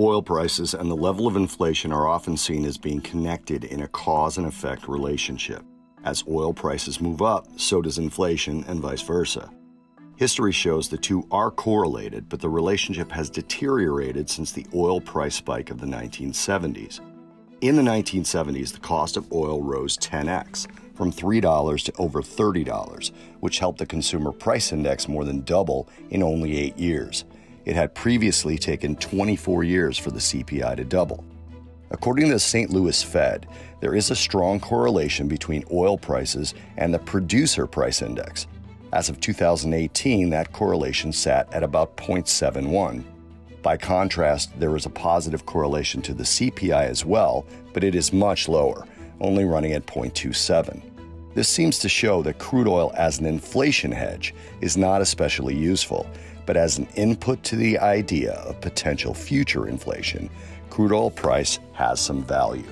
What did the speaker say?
Oil prices and the level of inflation are often seen as being connected in a cause and effect relationship. As oil prices move up, so does inflation, and vice versa. History shows the two are correlated, but the relationship has deteriorated since the oil price spike of the 1970s. In the 1970s, the cost of oil rose 10x, from $3 to over $30, which helped the Consumer Price Index more than double in only eight years. It had previously taken 24 years for the CPI to double. According to the St. Louis Fed, there is a strong correlation between oil prices and the Producer Price Index. As of 2018, that correlation sat at about 0.71. By contrast, there is a positive correlation to the CPI as well, but it is much lower, only running at 0.27. This seems to show that crude oil as an inflation hedge is not especially useful, but as an input to the idea of potential future inflation, crude oil price has some value.